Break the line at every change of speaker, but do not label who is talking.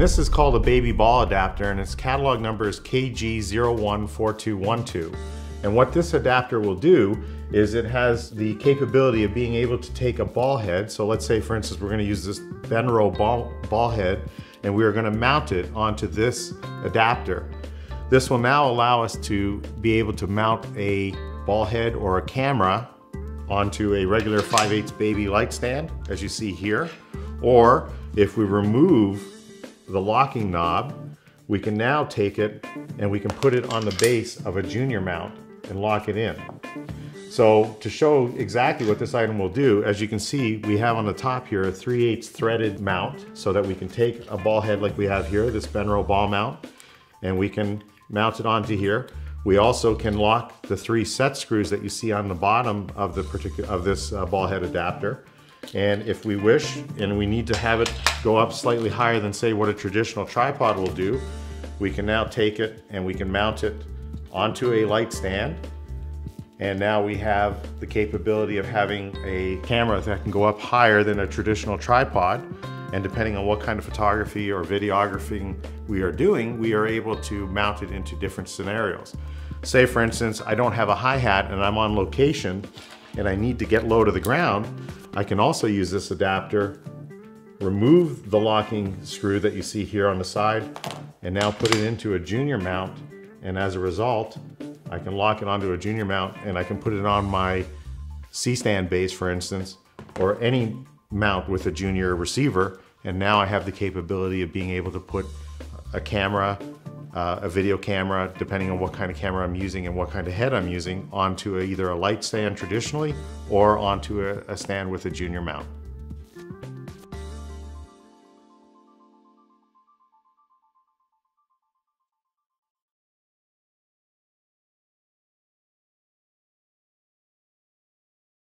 this is called a baby ball adapter and its catalog number is KG014212. And what this adapter will do is it has the capability of being able to take a ball head. So let's say for instance, we're gonna use this Benro ball, ball head and we are gonna mount it onto this adapter. This will now allow us to be able to mount a ball head or a camera onto a regular 5 8 baby light stand, as you see here. Or if we remove the locking knob, we can now take it and we can put it on the base of a junior mount and lock it in. So to show exactly what this item will do, as you can see, we have on the top here a 3 8 threaded mount so that we can take a ball head like we have here, this Benro ball mount, and we can mount it onto here. We also can lock the three set screws that you see on the bottom of the particular of this uh, ball head adapter. And if we wish, and we need to have it go up slightly higher than say what a traditional tripod will do, we can now take it and we can mount it onto a light stand. And now we have the capability of having a camera that can go up higher than a traditional tripod. And depending on what kind of photography or videography we are doing, we are able to mount it into different scenarios. Say for instance, I don't have a hi-hat and I'm on location and I need to get low to the ground, I can also use this adapter, remove the locking screw that you see here on the side, and now put it into a junior mount. And as a result, I can lock it onto a junior mount and I can put it on my C-stand base, for instance, or any mount with a junior receiver. And now I have the capability of being able to put a camera, uh, a video camera, depending on what kind of camera I'm using and what kind of head I'm using, onto a, either a light stand traditionally or onto a, a stand with a junior mount.